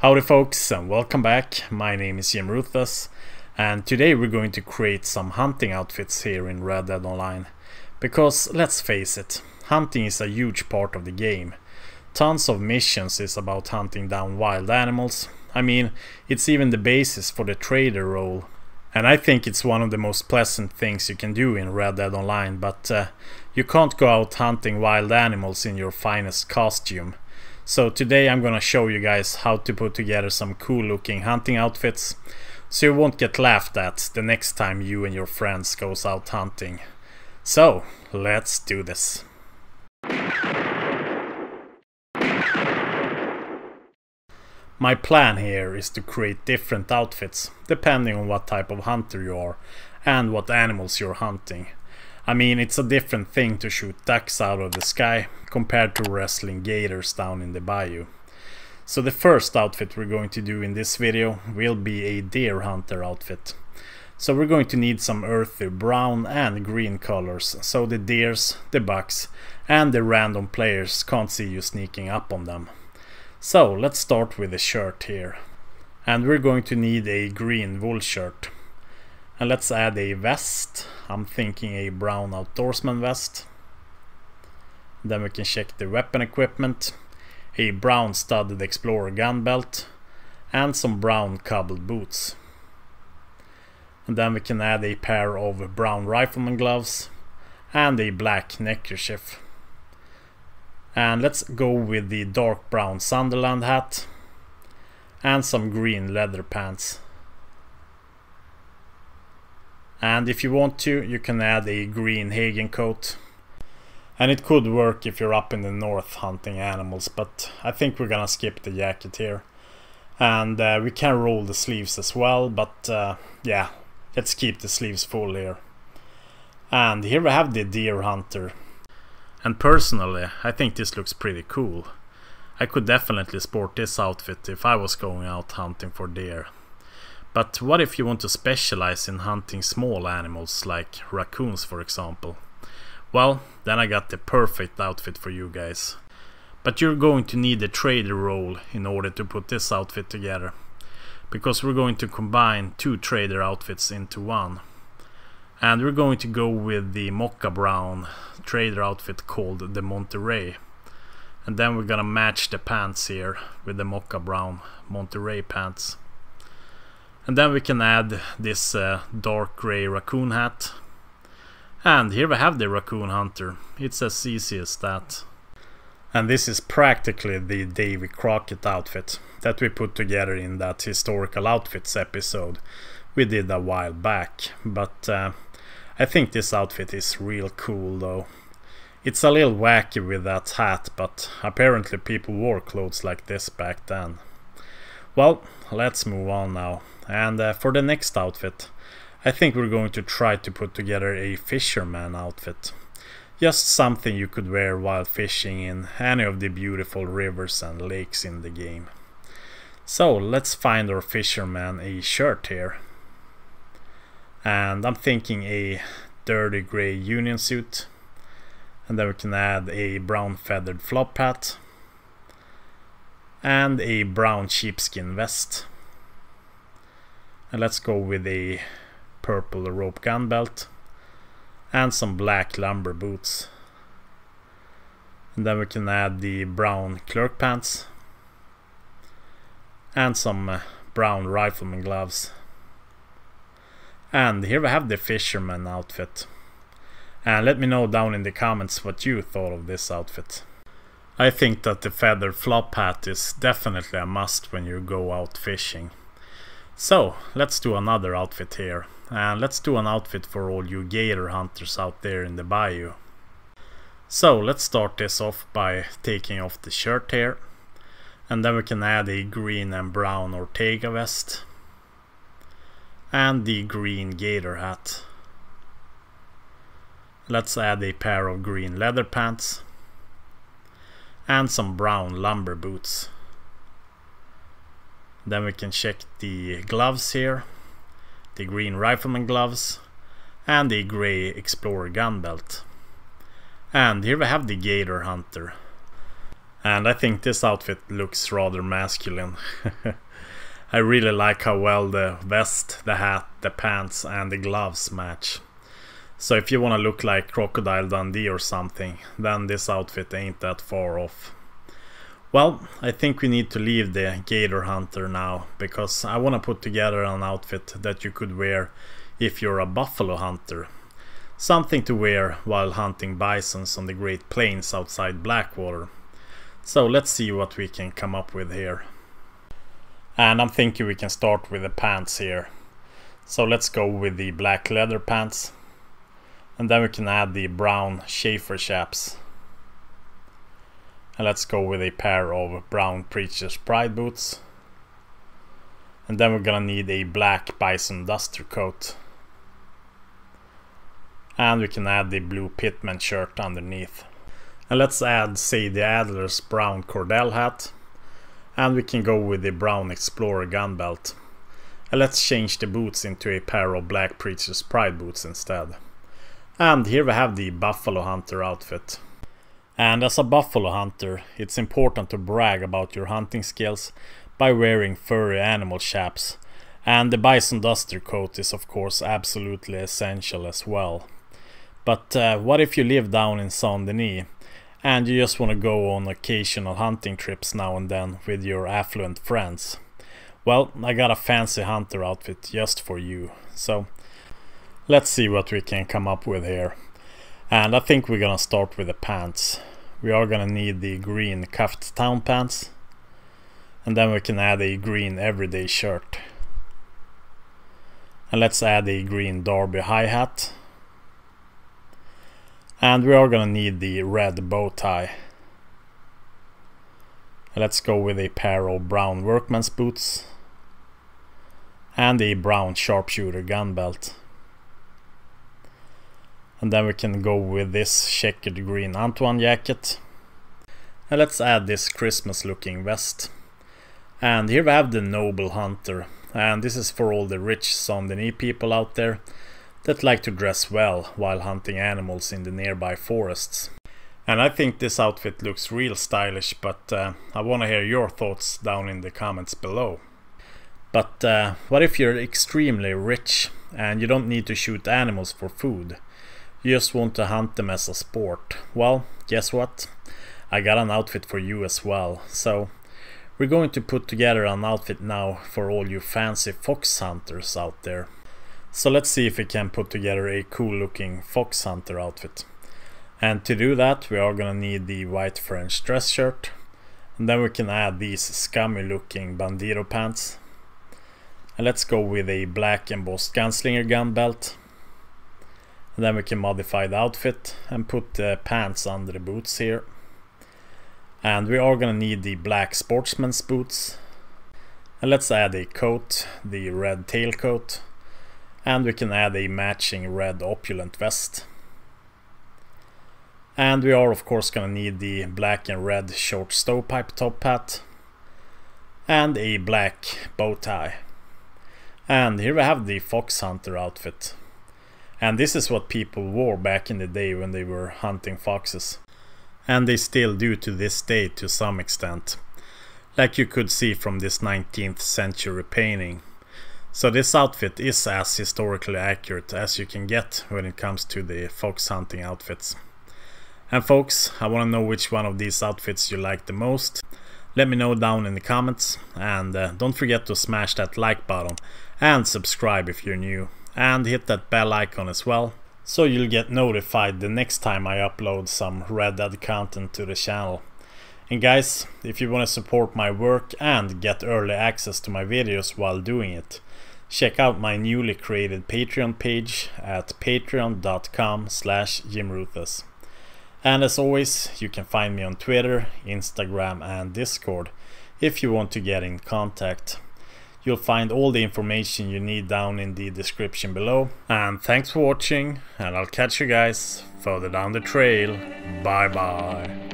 Howdy folks and welcome back, my name is Jim Ruthless and today we're going to create some hunting outfits here in Red Dead Online. Because let's face it, hunting is a huge part of the game. Tons of missions is about hunting down wild animals, I mean it's even the basis for the trader role. And I think it's one of the most pleasant things you can do in Red Dead Online, but uh, you can't go out hunting wild animals in your finest costume. So today I'm gonna show you guys how to put together some cool looking hunting outfits so you won't get laughed at the next time you and your friends goes out hunting. So let's do this. My plan here is to create different outfits depending on what type of hunter you are and what animals you're hunting. I mean, it's a different thing to shoot ducks out of the sky compared to wrestling gators down in the bayou. So the first outfit we're going to do in this video will be a deer hunter outfit. So we're going to need some earthy brown and green colors, so the deers, the bucks and the random players can't see you sneaking up on them. So let's start with the shirt here. And we're going to need a green wool shirt. And let's add a vest. I'm thinking a brown outdoorsman vest. Then we can check the weapon equipment. A brown studded explorer gun belt. And some brown cobbled boots. And then we can add a pair of brown rifleman gloves. And a black neckerchief. And let's go with the dark brown Sunderland hat. And some green leather pants. And if you want to, you can add a green Hagen coat. And it could work if you're up in the north hunting animals, but I think we're gonna skip the jacket here. And uh, we can roll the sleeves as well, but uh, yeah, let's keep the sleeves full here. And here we have the deer hunter. And personally, I think this looks pretty cool. I could definitely sport this outfit if I was going out hunting for deer. But what if you want to specialize in hunting small animals like raccoons for example? Well, then I got the perfect outfit for you guys. But you're going to need a trader role in order to put this outfit together. Because we're going to combine two trader outfits into one. And we're going to go with the Mocha Brown trader outfit called the Monterey. And then we're gonna match the pants here with the Mocha Brown Monterey pants. And then we can add this uh, dark grey raccoon hat. And here we have the raccoon hunter. It's as easy as that. And this is practically the Davy Crockett outfit that we put together in that historical outfits episode we did a while back. But uh, I think this outfit is real cool though. It's a little wacky with that hat, but apparently people wore clothes like this back then. Well, let's move on now. And uh, for the next outfit, I think we're going to try to put together a fisherman outfit. Just something you could wear while fishing in any of the beautiful rivers and lakes in the game. So let's find our fisherman a shirt here. And I'm thinking a dirty grey union suit. And then we can add a brown feathered flop hat. And a brown sheepskin vest. And let's go with a purple rope gun belt and some black lumber boots. And then we can add the brown clerk pants and some uh, brown rifleman gloves. And here we have the fisherman outfit. And let me know down in the comments what you thought of this outfit. I think that the feather flop hat is definitely a must when you go out fishing. So, let's do another outfit here. And let's do an outfit for all you gator hunters out there in the bayou. So, let's start this off by taking off the shirt here. And then we can add a green and brown Ortega vest. And the green gator hat. Let's add a pair of green leather pants. And some brown lumber boots. Then we can check the gloves here. The green rifleman gloves. And the grey explorer gun belt. And here we have the gator hunter. And I think this outfit looks rather masculine. I really like how well the vest, the hat, the pants and the gloves match. So if you want to look like Crocodile Dundee or something, then this outfit ain't that far off. Well, I think we need to leave the Gator Hunter now, because I want to put together an outfit that you could wear if you're a buffalo hunter. Something to wear while hunting bisons on the Great Plains outside Blackwater. So let's see what we can come up with here. And I'm thinking we can start with the pants here. So let's go with the black leather pants. And then we can add the brown Schaefer chaps. And let's go with a pair of brown Preacher's Pride boots. And then we're gonna need a black Bison Duster coat. And we can add the blue Pitman shirt underneath. And let's add Sadie Adler's brown Cordell hat. And we can go with the brown Explorer gun belt. And let's change the boots into a pair of black Preacher's Pride boots instead. And here we have the Buffalo Hunter outfit. And as a Buffalo Hunter, it's important to brag about your hunting skills by wearing furry animal chaps. And the Bison Duster coat is of course absolutely essential as well. But uh, what if you live down in Saint Denis and you just want to go on occasional hunting trips now and then with your affluent friends? Well, I got a fancy hunter outfit just for you. So Let's see what we can come up with here. And I think we're gonna start with the pants. We are gonna need the green cuffed town pants. And then we can add a green everyday shirt. And let's add a green derby hi-hat. And we are gonna need the red bow tie. Let's go with a pair of brown workman's boots. And a brown sharpshooter gun belt. And then we can go with this checkered green Antoine jacket. And let's add this Christmas looking vest. And here we have the Noble Hunter. And this is for all the rich Saint Denis people out there that like to dress well while hunting animals in the nearby forests. And I think this outfit looks real stylish, but uh, I want to hear your thoughts down in the comments below. But uh, what if you're extremely rich and you don't need to shoot animals for food? Just want to hunt them as a sport. Well, guess what? I got an outfit for you as well. So we're going to put together an outfit now for all you fancy fox hunters out there. So let's see if we can put together a cool looking fox hunter outfit. And to do that we are gonna need the white French dress shirt. And then we can add these scummy looking bandito pants. And let's go with a black embossed gunslinger gun belt. And then we can modify the outfit and put the pants under the boots here. And we are gonna need the black sportsman's boots. And let's add a coat, the red tailcoat. And we can add a matching red opulent vest. And we are of course gonna need the black and red short stovepipe top hat. And a black bow tie. And here we have the fox hunter outfit. And this is what people wore back in the day when they were hunting foxes. And they still do to this day to some extent. Like you could see from this 19th century painting. So this outfit is as historically accurate as you can get when it comes to the fox hunting outfits. And folks, I want to know which one of these outfits you like the most. Let me know down in the comments and uh, don't forget to smash that like button and subscribe if you're new and hit that bell icon as well so you'll get notified the next time I upload some Red Dead content to the channel. And guys, if you want to support my work and get early access to my videos while doing it, check out my newly created Patreon page at patreon.com slash jimruthless. And as always, you can find me on Twitter, Instagram and Discord if you want to get in contact. You'll find all the information you need down in the description below. And thanks for watching and I'll catch you guys further down the trail. Bye bye.